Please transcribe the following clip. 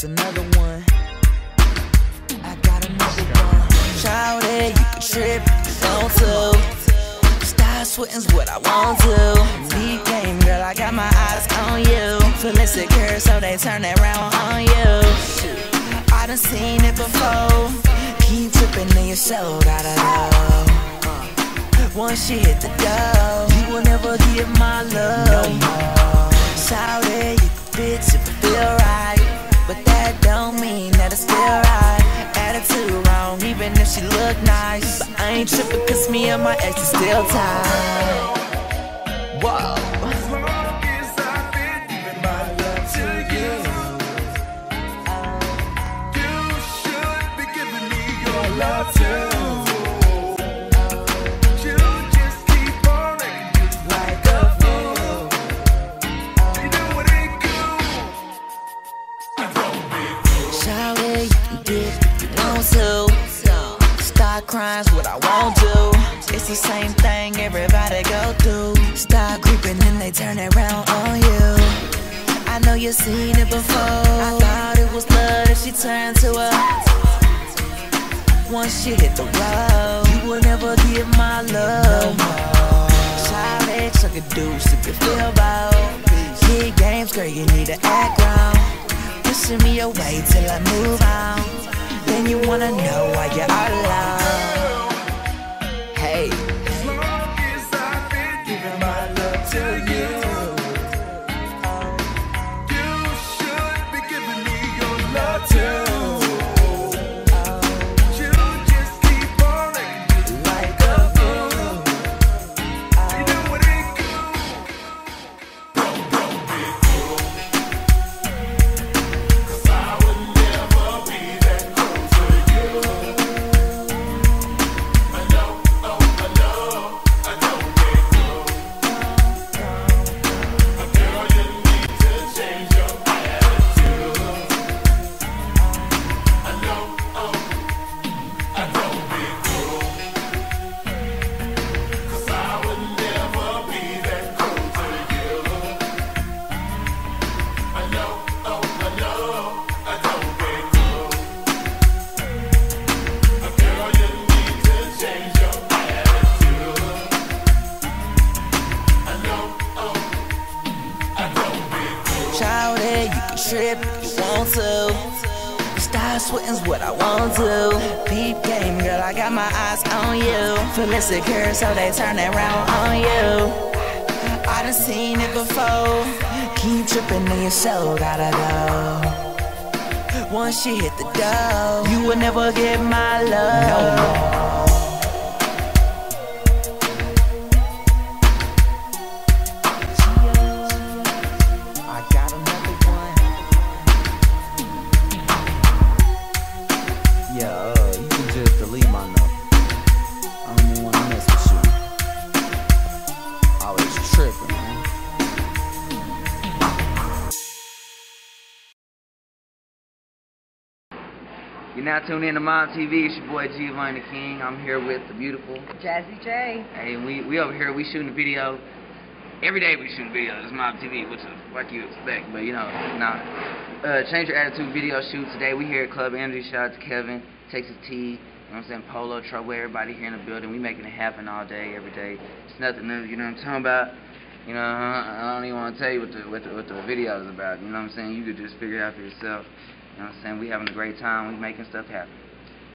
here's another one. I got another one. Shout it, you can trip if you want to. Stop sweating's what I want to. Deep game, girl, I got my eyes on you. Feeling secure, so they turn it around on you. I done seen it before. Keep tripping in your soul, gotta know. Once you hit the door, she look nice. But I ain't tripping cause me and my ex is still tied Whoa. Love to Start crying's what I won't do. It's the same thing everybody go through. Stop creeping and they turn around on you. I know you've seen it before. I thought it was love that she turned to a. Once she hit the road, you will never get my love. It, chuck a deuce if you feel bout. Kid games, girl, you need to act wrong. Pushing me away till I move on. Then you wanna know why you're alone. Trip you want to. Stop sweating's what I want to. Peep game, girl, I got my eyes on you. Feeling secure, so they turn around on you. I done seen it before. Keep tripping in your soul, gotta go. Once you hit the door, you will never get my love. No more. Tripping, man. You're now tuned in to Mob TV. It's your boy Giovanni King. I'm here with the beautiful. Jazzy J. Hey, we we over here. We shooting a video. Every day we shooting videos. It's Mob TV, which is like you expect, but you know, nah. Uh, change your attitude video shoot today. We here at Club Energy. Shout out to Kevin, Texas T. You know what I'm saying? Polow, Trouble, everybody here in the building. We making it happen all day, every day. It's nothing new. You know what I'm talking about? You know, I don't even want to tell you what the what the, what the video is about. You know what I'm saying? You could just figure it out for yourself. You know what I'm saying? We having a great time. We making stuff happen.